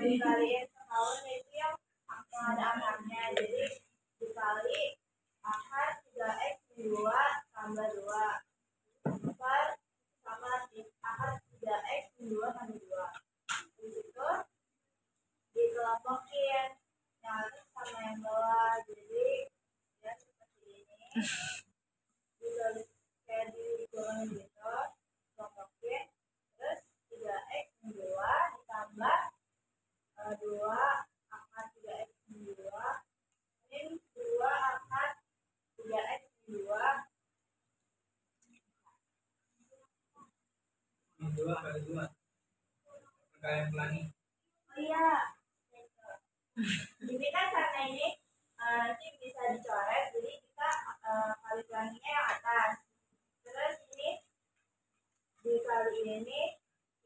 dikaliin sekawan itu yang ada jadi dikali akar 3x 2 tambah 2 akar sama akar 3x 2 tambah 2 di situ dikelompokin yang atas sama yang bawah jadi ya kayak digolongin gitu terus 3x 2 ditambah 2 akar 3x 2 ini 2 akar 3x 2 dua kali dua iya. Jadi kan karena ini eh, nanti bisa dicoret, kali pelanginya yang atas. Terus ini dikali ini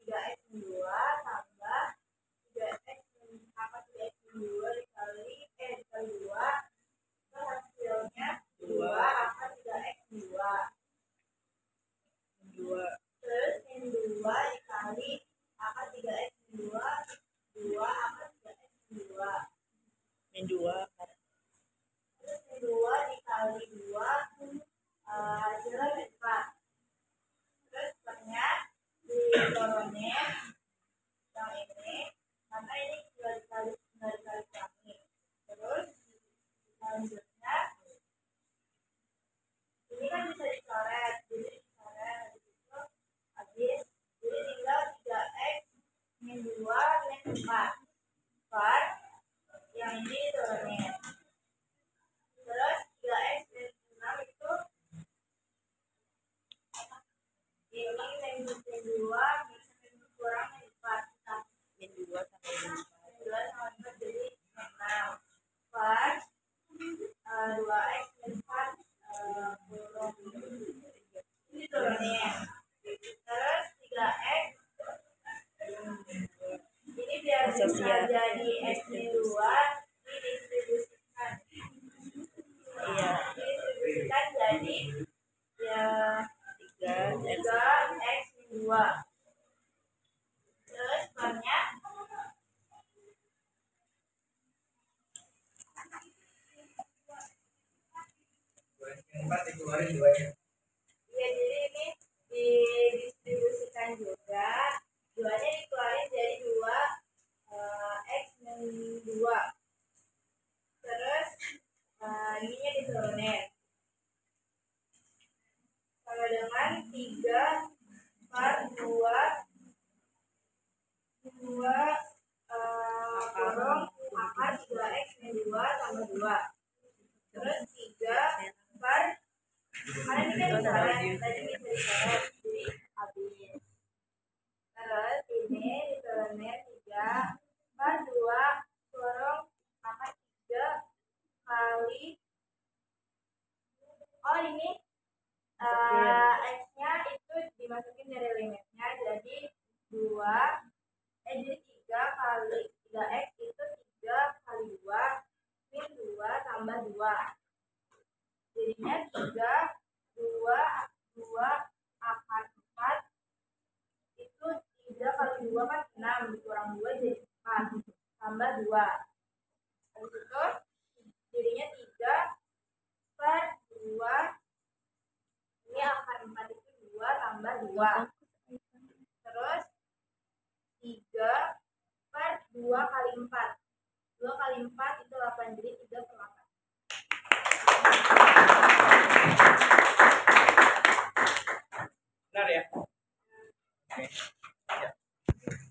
3x 2 tambah 3x apa 3x 2 dikali eh dikali 2 terus hasilnya 2 akan 3x 2 dua terus min 2 dikali akan 3x 2 2 akan 3x 2 min dua terus min 2 dikali 2 eh, hasilnya min 4 terus pernya diturunin yang ini kan bisa dicoret jadi dicoret habis jadi tinggal 3x min 2 min 4 jadi x min 2 didistribusikan iya. Didistribusikan jadi ya tiga x 3 x min 2 terus pernya dua x min empat dikeluarin duanya. Ya jadi ini didistribusikan juga. Duanya dikeluarin jadi 2 eh, x min 2 terus eh, ininya diturunin. Sama dengan 3 per 2 2 eh, kurung akar 3x min 2 tambah 2 terus 3 per dicoret jadi habis terus ini diturunin 3 per 2 kurung akar 3 kali oh ini eh, x-nya itu dimasukin dari limitnya jadi 2 eh jadi 3 kali 3x itu 3 kali 2 min 2 tambah 2 jadinya 3 2 2 akar 4 itu 3 kali 2 kan 6 dikurang 2 jadi 4 tambah 2